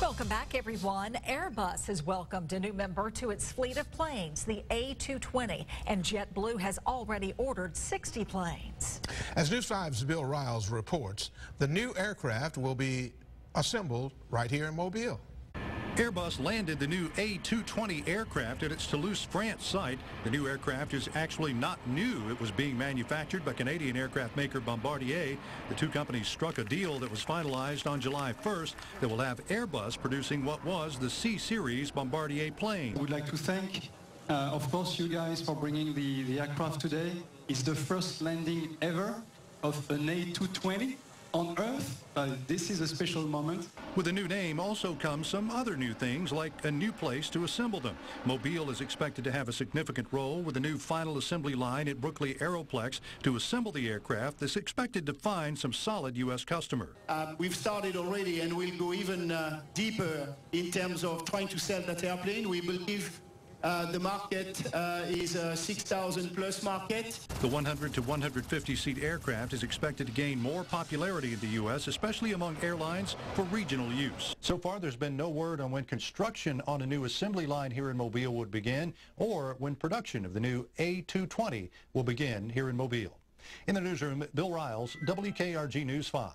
Welcome back, everyone. Airbus has welcomed a new member to its fleet of planes, the A220, and JetBlue has already ordered 60 planes. As News 5's Bill Riales reports, the new aircraft will be assembled right here in Mobile. Airbus landed the new A220 aircraft at its Toulouse, France site. The new aircraft is actually not new. It was being manufactured by Canadian aircraft maker Bombardier. The two companies struck a deal that was finalized on July 1st that will have Airbus producing what was the C-Series Bombardier plane. We'd like to thank, uh, of course, you guys for bringing the, the aircraft today. It's the first landing ever of an A220 on Earth. Uh, this is a special moment. With a new name also comes some other new things like a new place to assemble them. Mobile is expected to have a significant role with a new final assembly line at Brookley Aeroplex to assemble the aircraft that's expected to find some solid U.S. customer. Uh, we've started already and we'll go even uh, deeper in terms of trying to sell that airplane. We believe uh, the market uh, is a 6,000 plus market. The 100 to 150 seat aircraft is expected to gain more popularity in the U.S., especially among airlines for regional use. So far, there's been no word on when construction on a new assembly line here in Mobile would begin or when production of the new A220 will begin here in Mobile. In the newsroom, Bill Riales, WKRG News 5.